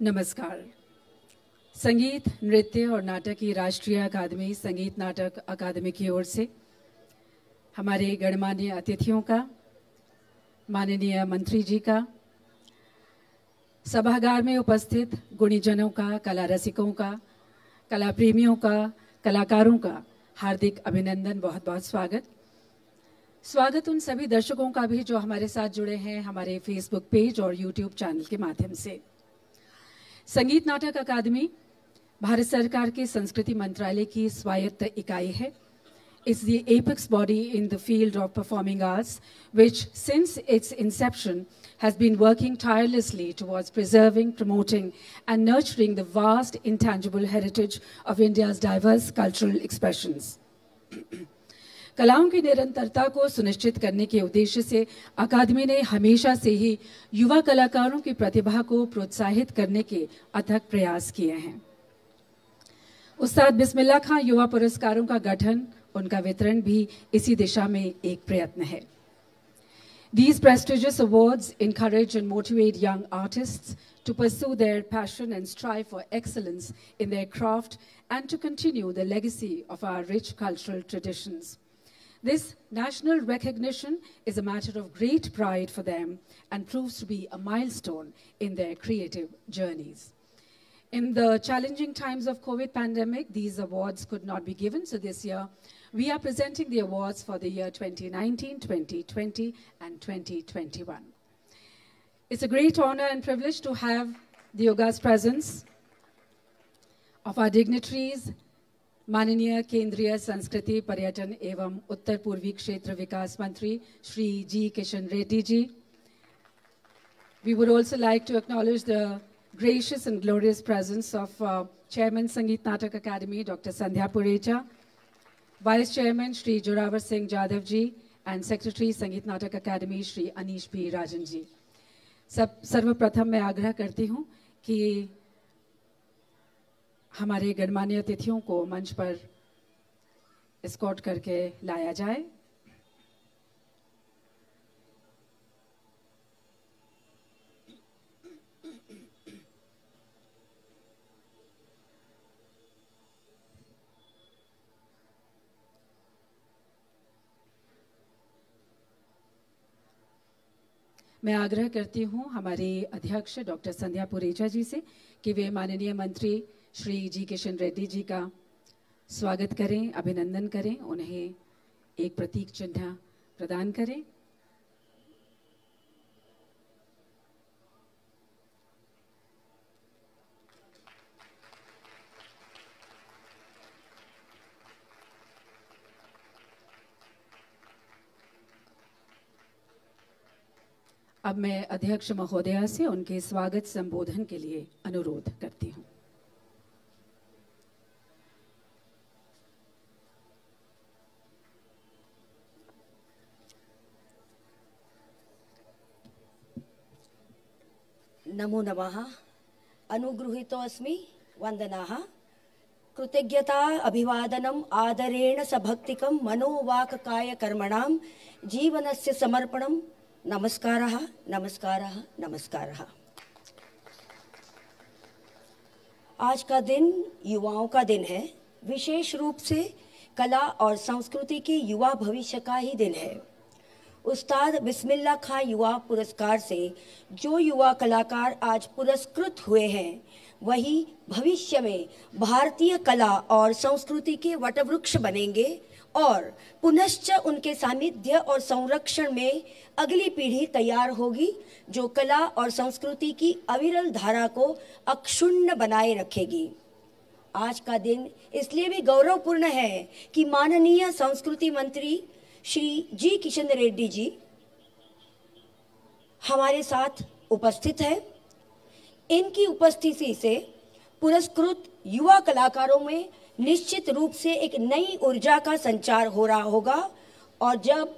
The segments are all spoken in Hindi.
नमस्कार। संगीत, नृत्य और नाटक की राष्ट्रीय अकादमी, संगीत नाटक अकादमी की ओर से हमारे गणमान्य अतिथियों का, माननीय मंत्री जी का, सभागार में उपस्थित गुणीजनों का कला रसिकों का कला प्रेमियों का, कलाकारों का हार्दिक अभिनंदन बहुत बहुत स्वागत। स्वागत उन सभी दर्शकों का भी जो हमारे साथ जुड़े हैं हमारे फेसबुक पेज और यूट्यूब चैनल के माध्यम से। संगीत नाटक अकादमी, भारत सरकार के संस्कृति मंत्रालय की स्वायत्त इकाई है। Is the apex body in the field of performing arts which since its inception has been working tirelessly towards preserving promoting and nurturing the vast intangible heritage of India's diverse cultural expression कलाओं की निरंतरता को सुनिश्चित करने के उद्देश्य से अकादमी ने हमेशा से ही युवा कलाकारों की प्रतिभा को प्रोत्साहित करने के अथक प्रयास किए हैं उस्ताद बिस्मिल्ला खां युवा पुरस्कारों का गठन उनका वितरण भी इसी दिशा में एक प्रयत्न है These prestigious awards encourage and motivate young artists to pursue their passion and strive for excellence in their craft and to continue the legacy of our rich cultural traditions. This national recognition is a matter of great pride for them and proves to be a milestone in their creative journeys. In the challenging times of COVID pandemic, these awards could not be given. So this year, we are presenting the awards for the year 2019, 2020, and 2021. It's a great honor and privilege to have the Yoga's presence of our dignitaries, माननीय केंद्रीय संस्कृति पर्यटन एवं उत्तर पूर्वी क्षेत्र विकास मंत्री श्री जी Kishan Reddy ji We would also like to acknowledge the gracious and glorious presence of uh, Chairman Sangeet Natak Academy, Dr. Sandhya Purecha, Vice Chairman Shri Joravar Singh Jadhav ji, and Secretary Sangeet Natak Academy Shri Anish P. Rajan ji. सब सर्वप्रथम मैं आग्रह करती हूँ कि हमारे गणमान्य अतिथियों को मंच पर स्कॉट करके लाया जाए। मैं आग्रह करती हूँ हमारे अध्यक्ष डॉक्टर संध्या पुरेजा जी से कि वे माननीय मंत्री श्री जी किशन रेड्डी जी का स्वागत करें, अभिनंदन करें, उन्हें एक प्रतीक चिन्ह प्रदान करें। अब मैं अध्यक्ष महोदया से उनके स्वागत संबोधन के लिए अनुरोध करती हूँ नमो नमः। अनुगृहीतोऽस्मि। वन्दनाः। कृतज्ञता, अभिवादनम्, आदरेण सभक्तिकं मनोवाक्कायकर्मणां जीवनस्य समर्पणं नमस्कारः नमस्कारः नमस्कारः। आज का दिन युवाओं का दिन है। विशेष रूप से कला और संस्कृति के युवा भविष्य का ही दिन है। उस्ताद बिस्मिल्ला खां युवा पुरस्कार से, जो युवा कलाकार आज पुरस्कृत हुए हैं, वही भविष्य में भारतीय कला और संस्कृति के वटवृक्ष बनेंगे और पुनश्च उनके सानिध्य और संरक्षण में अगली पीढ़ी तैयार होगी, जो कला और संस्कृति की अविरल धारा को अक्षुण्ण बनाए रखेगी। आज का दिन इसलिए भी गौरवपूर्ण है कि माननीय संस्कृति मंत्री श्री जी किशन रेड्डी जी हमारे साथ उपस्थित है। इनकी उपस्थिति से पुरस्कृत युवा कलाकारों में निश्चित रूप से एक नई ऊर्जा का संचार हो रहा होगा और जब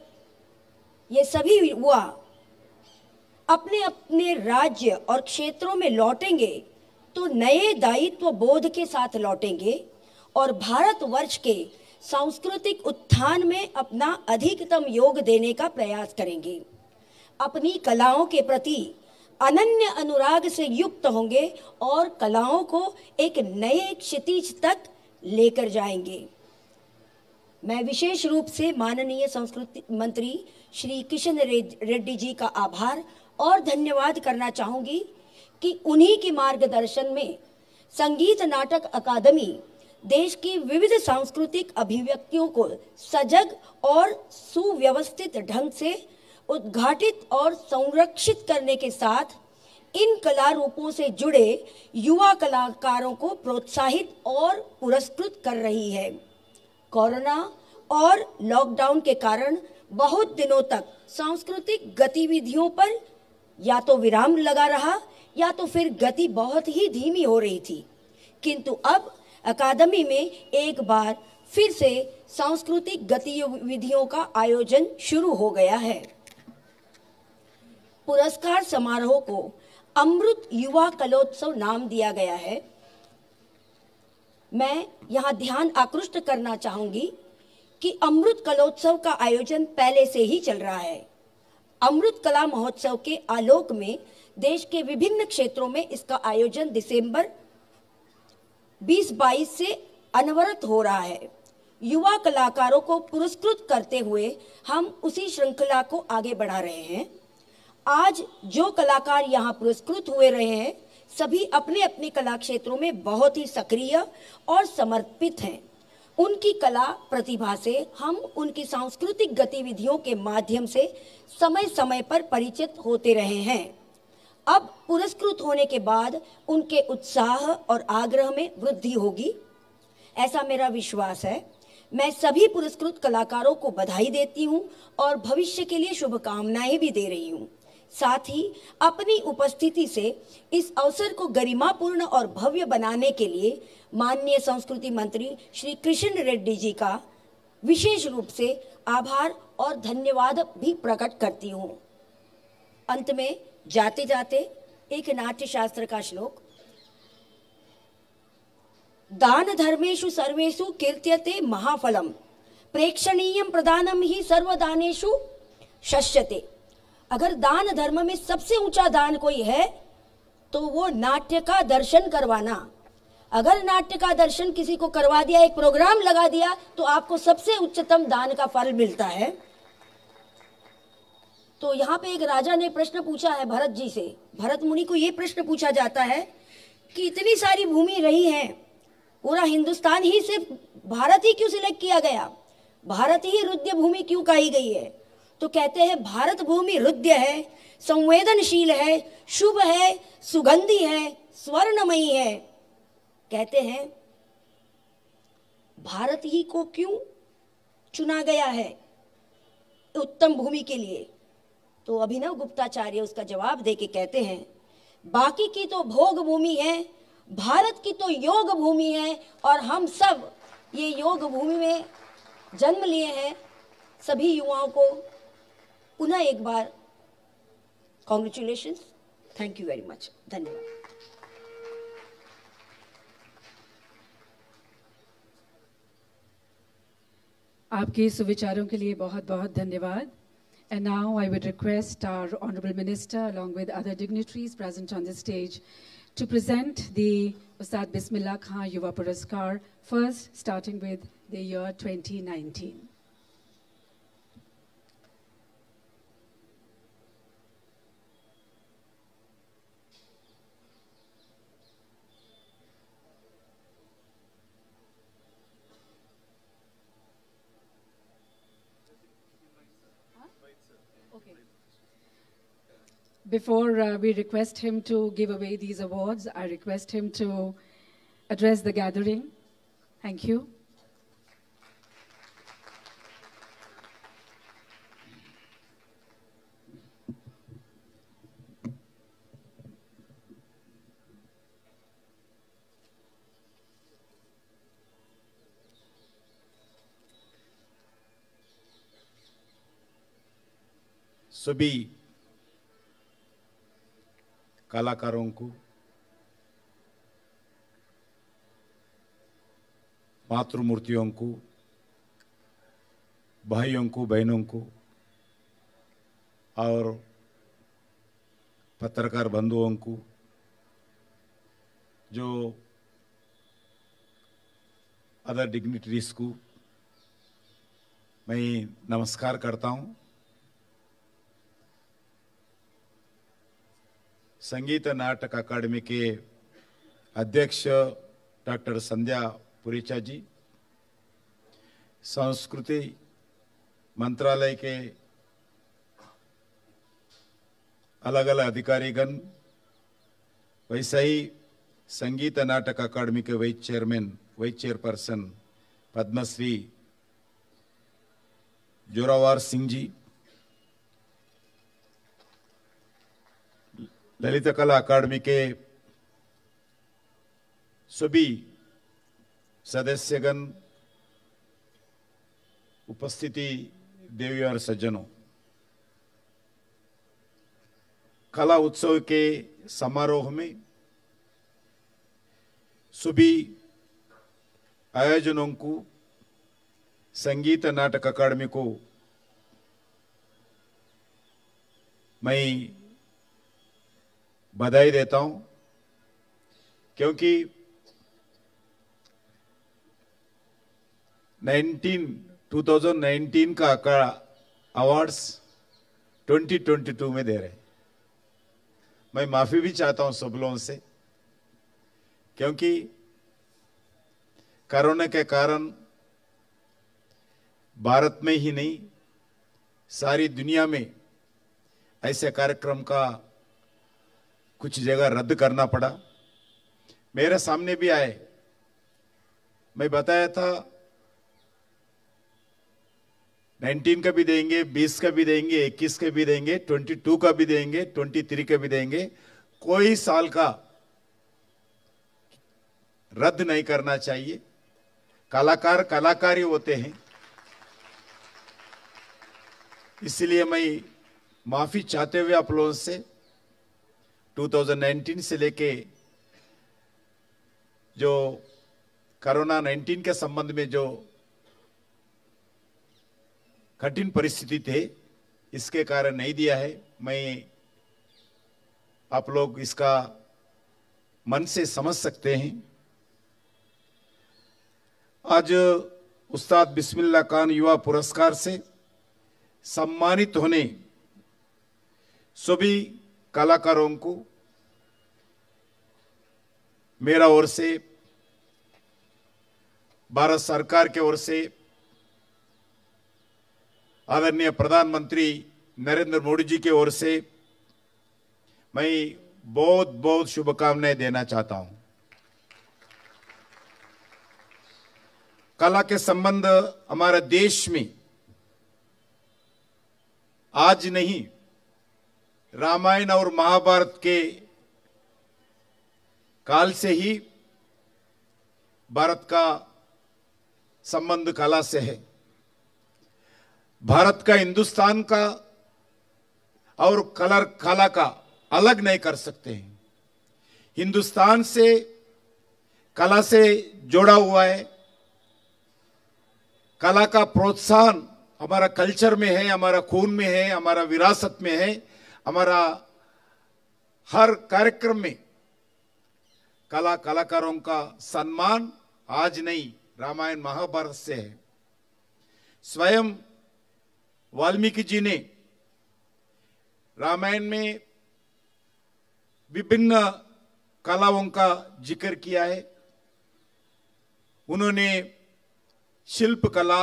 ये सभी युवा अपने अपने राज्य और क्षेत्रों में लौटेंगे तो नए दायित्व बोध के साथ लौटेंगे और भारतवर्ष के सांस्कृतिक उत्थान में अपना अधिकतम योग देने का प्रयास करेंगे। अपनी कलाओं के प्रति अनन्य अनुराग से युक्त होंगे और कलाओं को एक नए क्षितिज तक लेकर जाएँगे। मैं विशेष रूप से माननीय संस्कृति मंत्री श्री किशन रेड्डी जी का आभार और धन्यवाद करना चाहूँगी कि उन्हीं के मार्गदर्शन में संगीत नाटक अकादमी देश की विविध सांस्कृतिक अभिव्यक्तियों को सजग और सुव्यवस्थित ढंग से उद्घाटित और संरक्षित करने के साथ इन कला रूपों से जुड़े युवा कलाकारों को प्रोत्साहित और पुरस्कृत कर रही है। कोरोना और लॉकडाउन के कारण बहुत दिनों तक सांस्कृतिक गतिविधियों पर या तो विराम लगा रहा या तो फिर गति बहुत ही धीमी हो रही थी। किंतु अब अकादमी में एक बार फिर से सांस्कृतिक गतिविधियों का आयोजन शुरू हो गया है। पुरस्कार समारोह को अमृत युवा कलोत्सव नाम दिया गया है। मैं यहाँ ध्यान आकृष्ट करना चाहूँगी कि अमृत कलोत्सव का आयोजन पहले से ही चल रहा है। अमृत कला महोत्सव के आलोक में देश के विभिन्न क्षेत्रों में इसका आयोजन दिसंबर 2022 से अनवरत हो रहा है। युवा कलाकारों को पुरस्कृत करते हुए हम उसी श्रृंखला को आगे बढ़ा रहे हैं। आज जो कलाकार यहाँ पुरस्कृत हुए रहे हैं, सभी अपने अपने कला क्षेत्रों में बहुत ही सक्रिय और समर्पित हैं। उनकी कला प्रतिभा से हम उनकी सांस्कृतिक गतिविधियों के माध्यम से समय समय पर परिचित होते रहे हैं। अब पुरस्कृत होने के बाद उनके उत्साह और आग्रह में वृद्धि होगी। ऐसा मेरा विश्वास है। मैं सभी पुरस्कृत कलाकारों को बधाई देती हूँ और भविष्य के लिए शुभकामनाएँ भी दे रही हूँ। साथ ही अपनी उपस्थिति से इस अवसर को गरिमापूर्ण और भव्य बनाने के लिए माननीय संस्कृति मंत्री श्री कृष्ण रेड्डी जी का विशेष रूप से आभार और धन्यवाद भी प्रकट करती हूँ। अंत में जाते जाते एक नाट्य शास्त्र का श्लोक दान धर्मेशु सर्वेशु कीर्त्यते महाफलम, प्रेक्षणीय प्रदानम ही सर्वदानेशु शस्यते अगर दान धर्म में सबसे ऊँचा दान कोई है तो वो नाट्य का दर्शन करवाना। अगर नाट्य का दर्शन किसी को करवा दिया, एक प्रोग्राम लगा दिया तो आपको सबसे उच्चतम दान का फल मिलता है। तो यहाँ पे एक राजा ने प्रश्न पूछा है भरत जी से। भरत मुनि को ये प्रश्न पूछा जाता है कि इतनी सारी भूमि रही है, पूरा हिंदुस्तान ही सिर्फ़ भारत ही क्यों सिलेक्ट किया गया? भारत ही रुद्य भूमि क्यों कही गई है? तो कहते हैं, भारत भूमि रुद्य है, संवेदनशील है, शुभ है, सुगंधी है, स्वर्णमयी है। कहते हैं, भारत ही को क्यों चुना गया है उत्तम भूमि के लिए? तो अभिनव गुप्ताचार्य उसका जवाब दे के कहते हैं, बाकी की तो भोग भूमि है, भारत की तो योग भूमि है, और हम सब ये योग भूमि में जन्म लिए हैं, सभी युवाओं को पुनः एक बार congratulation thank you very much धन्यवाद. आपके सुविचारों के लिए बहुत बहुत धन्यवाद। And now I would request our Honorable Minister, along with other dignitaries present on the stage, to present the Ustad Bismillah Khan Yuva Puraskar, first starting with the year 2019. Before uh, we request him to give away these awards, I request him to address the gathering. Thank you. सभी कलाकारों को, मातृमूर्तियों को, भाइयों को, बहनों को, और पत्रकार बंधुओं को, जो अदर डिग्निटरीज को मैं नमस्कार करता हूँ। संगीत नाटक अकादमी के अध्यक्ष डॉक्टर संध्या पुरीचा जी, संस्कृति मंत्रालय के अलग अलग अधिकारीगण, वैसे ही संगीत नाटक अकादमी के vice chairman, vice chairperson Padmashri Zorawar Singh ji Lalit Kala Akademi के सभी सदस्यगण, उपस्थिति देवी और सज्जनों, कला उत्सव के समारोह में सभी आयोजनों को, संगीत नाटक अकादमी को मैं बधाई देता हूँ, क्योंकि 19 2019 का अवार्ड्स 2022 में दे रहे मैं माफ़ी भी चाहता हूँ सब लोगों से, क्योंकि कोरोना के कारण भारत में ही नहीं, सारी दुनिया में ऐसे कार्यक्रम का कुछ जगह रद्द करना पड़ा। मेरे सामने भी आए। मैं बताया था 19 का भी देंगे 20 का भी देंगे 21 का भी देंगे 22 का भी देंगे 23 का भी देंगे। कोई साल का रद्द नहीं करना चाहिए। कलाकार कलाकार ही होते हैं। इसलिए मैं माफ़ी चाहते हुए आप लोगों से 2019 से लेके जो कोरोना 19 के संबंध में जो कठिन परिस्थिति थे, इसके कारण नहीं दिया है। मैं आप लोग इसका मन से समझ सकते हैं। आज उस्ताद बिस्मिल्ला खान युवा पुरस्कार से सम्मानित होने सभी कलाकारों को मेरा ओर से, भारत सरकार के ओर से, आदरणीय प्रधानमंत्री नरेंद्र मोदी जी की ओर से मैं बहुत बहुत शुभकामनाएँ देना चाहता हूँ। कला के संबंध हमारे देश में आज नहीं रामायण और महाभारत के काल से ही भारत का संबंध कला से है। भारत का हिंदुस्तान का और कलर कला का अलग नहीं कर सकते हैं। हिंदुस्तान से कला से जोड़ा हुआ है। कला का प्रोत्साहन हमारा कल्चर में है, हमारा खून में है, हमारा विरासत में है। हमारा हर कार्यक्रम में कला कलाकारों का सम्मान आज नहीं, रामायण महाभारत से है। स्वयं वाल्मीकि जी ने रामायण में विभिन्न कलाओं का ज़िक्र किया है। उन्होंने शिल्प कला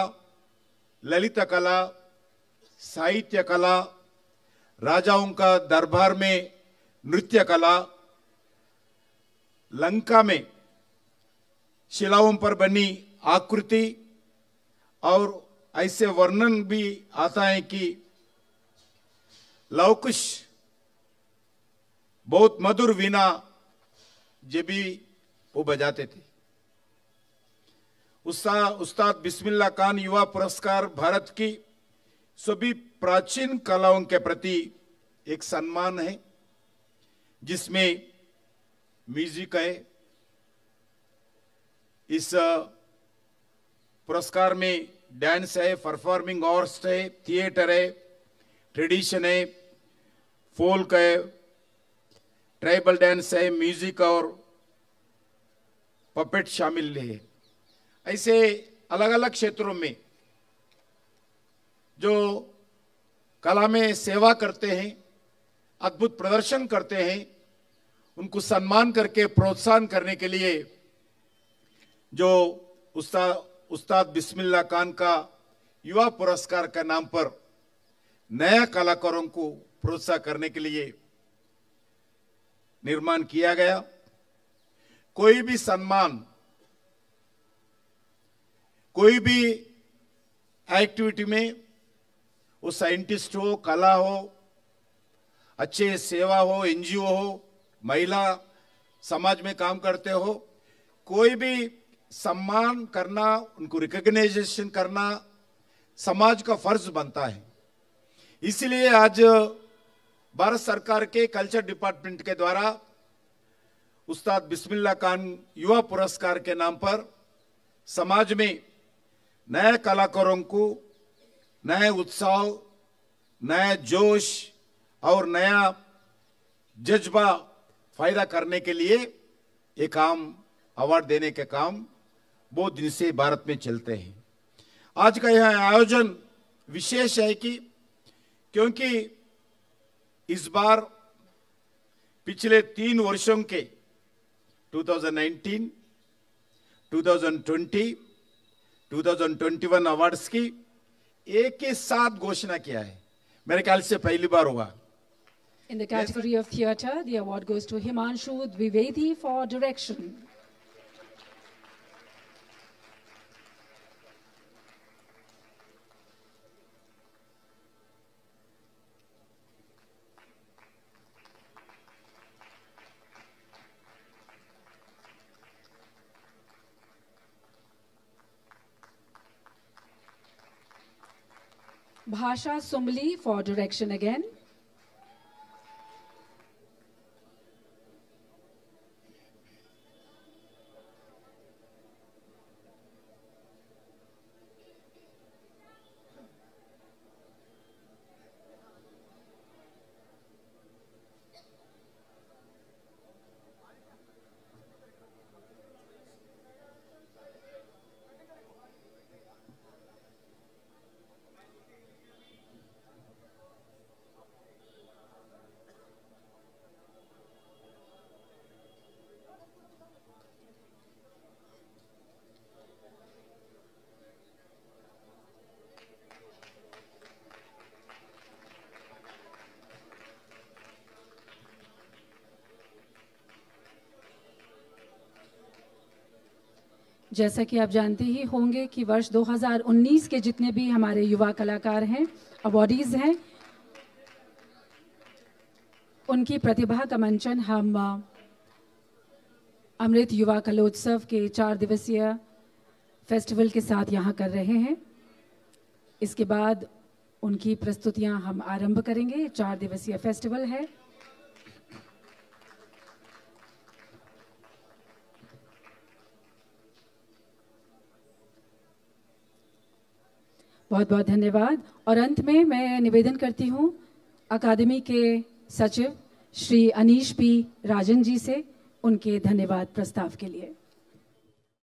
ललित कला साहित्य कला राजाओं का दरबार में नृत्य कला लंका में शिलाओं पर बनी आकृति और ऐसे वर्णन भी आता है कि लवकुश बहुत मधुर वीणा जे भी वो बजाते थे। उस्ता, उस्ताद बिस्मिल्ला खान युवा पुरस्कार भारत की सभी प्राचीन कलाओं के प्रति एक सम्मान है, जिसमें म्यूज़िक है, इस पुरस्कार में डांस है, परफॉर्मिंग आर्ट्स है, थिएटर है, ट्रेडिशन है, फोल्क है, ट्राइबल डांस है, म्यूज़िक और पपेट शामिल है। ऐसे अलग अलग क्षेत्रों में जो कला में सेवा करते हैं, अद्भुत प्रदर्शन करते हैं, उनको सम्मान करके, प्रोत्साहन करने के लिए जो उस्ताद उस्ताद बिस्मिल्ला खान का युवा पुरस्कार का नाम पर नया कलाकारों को प्रोत्साहन करने के लिए निर्माण किया गया। कोई भी सम्मान, कोई भी एक्टिविटी में वो साइंटिस्ट हो, कला हो, अच्छे सेवा हो, एनजीओ हो, महिला समाज में काम करते हो, कोई भी सम्मान करना, उनको रिकग्नाइजेशन करना, समाज का फ़र्ज़ बनता है। इसलिए आज भारत सरकार के कल्चर डिपार्टमेंट के द्वारा उस्ताद बिस्मिल्ला खान युवा पुरस्कार के नाम पर समाज में नए कलाकारों को नए उत्साह नया जोश और नया जज्बा फ़ायदा करने के लिए ये काम अवार्ड देने के काम बहुत दिन से भारत में चलते हैं। आज का यह आयोजन विशेष है कि क्योंकि इस बार पिछले तीन वर्षों के 2019, 2020, 2021 अवार्ड्स की एक के साथ घोषणा किया है। मेरे ख्याल से पहली बार होगा। In the category of theatre the award goes to Himanshu Dwivedi for direction Bhasha Sumbli for direction again जैसा कि आप जानते ही होंगे कि वर्ष 2019 के जितने भी हमारे युवा कलाकार हैं अवॉर्डीज़ हैं, उनकी प्रतिभा का मंचन हम अमृत युवा कलोत्सव के चार दिवसीय फेस्टिवल के साथ यहाँ कर रहे हैं। इसके बाद उनकी प्रस्तुतियाँ हम आरंभ करेंगे। चार दिवसीय फेस्टिवल है। बहुत बहुत धन्यवाद। और अंत में मैं निवेदन करती हूँ, अकादमी के सचिव श्री अनीश पी राजन जी से उनके धन्यवाद प्रस्ताव के लिए।